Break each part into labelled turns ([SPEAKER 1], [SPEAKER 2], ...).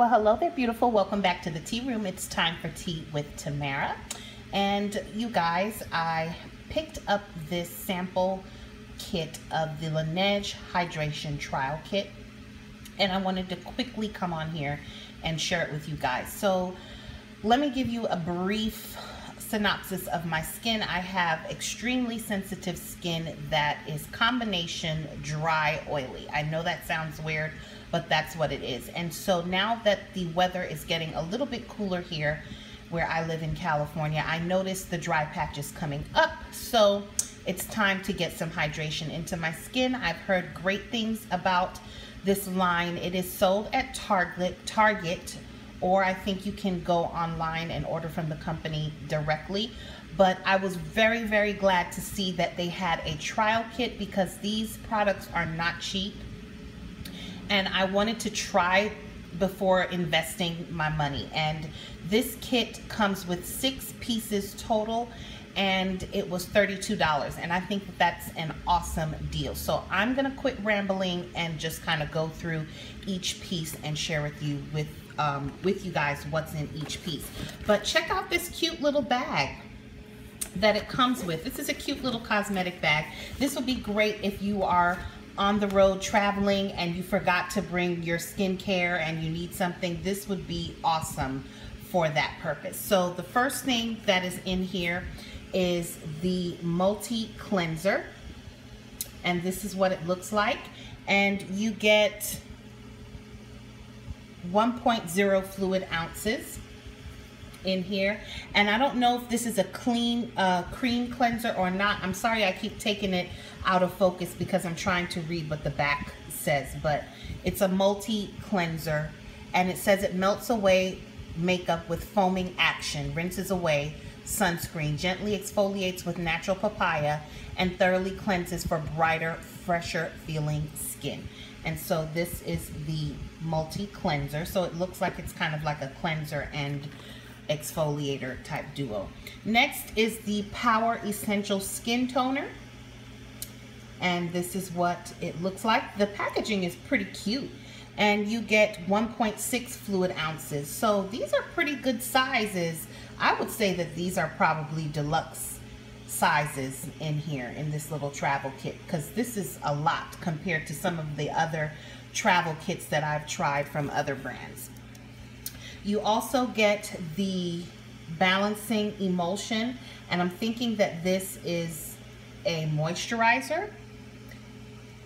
[SPEAKER 1] Well, hello there, beautiful. Welcome back to the tea room. It's time for tea with Tamara. And you guys, I picked up this sample kit of the Laneige Hydration Trial Kit. And I wanted to quickly come on here and share it with you guys. So let me give you a brief synopsis of my skin. I have extremely sensitive skin that is combination dry, oily. I know that sounds weird, but that's what it is. And so now that the weather is getting a little bit cooler here where I live in California, I noticed the dry patches coming up. So it's time to get some hydration into my skin. I've heard great things about this line. It is sold at Target, Target or I think you can go online and order from the company directly. But I was very, very glad to see that they had a trial kit because these products are not cheap. And I wanted to try before investing my money. And this kit comes with six pieces total and it was $32 and I think that that's an awesome deal. So I'm gonna quit rambling and just kind of go through each piece and share with you with um, with you guys what's in each piece. But check out this cute little bag that it comes with. This is a cute little cosmetic bag. This will be great if you are on the road traveling and you forgot to bring your skincare and you need something. This would be awesome for that purpose. So the first thing that is in here is the multi cleanser and this is what it looks like and you get 1.0 fluid ounces in here. And I don't know if this is a clean uh, cream cleanser or not. I'm sorry I keep taking it out of focus because I'm trying to read what the back says but it's a multi cleanser and it says it melts away makeup with foaming action rinses away sunscreen gently exfoliates with natural papaya and thoroughly cleanses for brighter fresher feeling skin and so this is the multi cleanser. So it looks like it's kind of like a cleanser and exfoliator type duo. Next is the Power Essential Skin Toner. And this is what it looks like. The packaging is pretty cute. And you get 1.6 fluid ounces. So these are pretty good sizes. I would say that these are probably deluxe sizes in here in this little travel kit because this is a lot compared to some of the other travel kits that I've tried from other brands. You also get the balancing emulsion and I'm thinking that this is a moisturizer.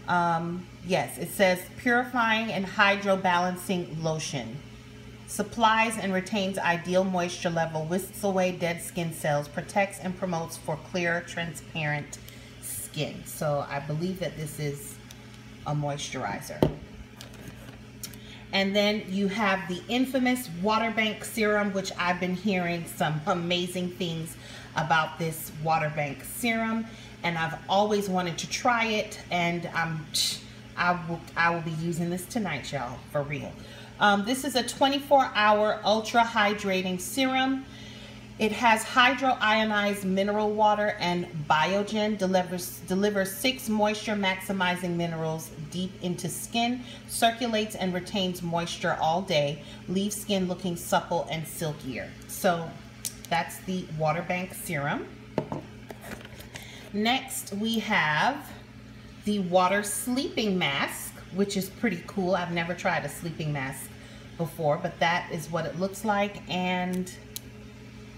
[SPEAKER 1] Um, yes, it says purifying and hydro balancing lotion supplies and retains ideal moisture level, whisks away dead skin cells, protects and promotes for clear, transparent skin. So I believe that this is a moisturizer. And then you have the infamous Water Bank Serum, which I've been hearing some amazing things about this Water Bank Serum. And I've always wanted to try it. And I'm, I will, I will be using this tonight, y'all, for real. Um, this is a 24-hour ultra hydrating serum. It has hydroionized mineral water and biogen delivers delivers six moisture maximizing minerals deep into skin, circulates and retains moisture all day, leaves skin looking supple and silkier. So that's the Water Bank Serum. Next we have the Water Sleeping Mask which is pretty cool. I've never tried a sleeping mask before, but that is what it looks like. And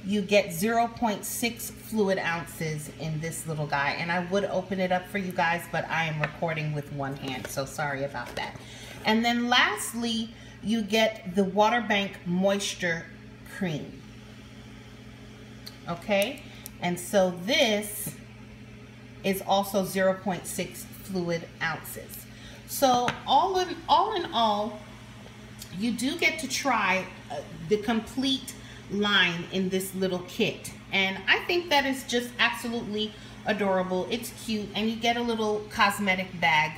[SPEAKER 1] you get 0.6 fluid ounces in this little guy. And I would open it up for you guys, but I am recording with one hand, so sorry about that. And then lastly, you get the Water Bank Moisture Cream. Okay, and so this is also 0.6 fluid ounces. So all in all, in all you do get to try uh, the complete line in this little kit. And I think that is just absolutely adorable. It's cute and you get a little cosmetic bag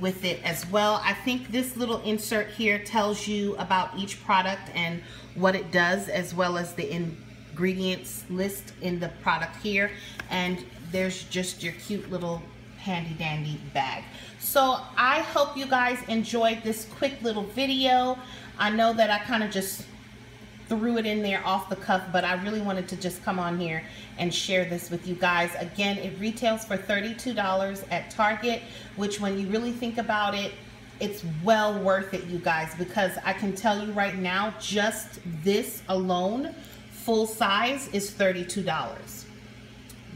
[SPEAKER 1] with it as well. I think this little insert here tells you about each product and what it does as well as the ingredients list in the product here. And there's just your cute little handy dandy bag. So I hope you guys enjoyed this quick little video. I know that I kind of just threw it in there off the cuff, but I really wanted to just come on here and share this with you guys. Again, it retails for $32 at Target, which when you really think about it, it's well worth it, you guys, because I can tell you right now, just this alone, full size, is $32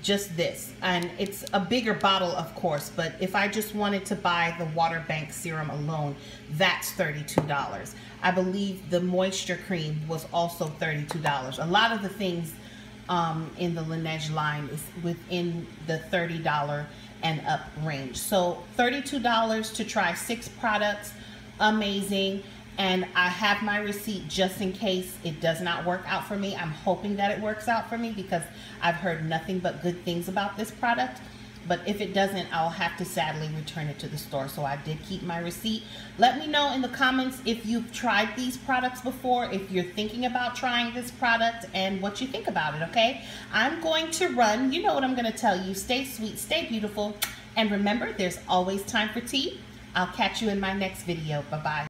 [SPEAKER 1] just this and it's a bigger bottle of course but if I just wanted to buy the water bank serum alone that's $32 I believe the moisture cream was also $32 a lot of the things um, in the Laneige line is within the $30 and up range. So $32 to try six products amazing and I have my receipt just in case it does not work out for me. I'm hoping that it works out for me because I've heard nothing but good things about this product. But if it doesn't, I'll have to sadly return it to the store. So I did keep my receipt. Let me know in the comments if you've tried these products before, if you're thinking about trying this product and what you think about it, okay? I'm going to run. You know what I'm going to tell you. Stay sweet, stay beautiful. And remember, there's always time for tea. I'll catch you in my next video. Bye-bye.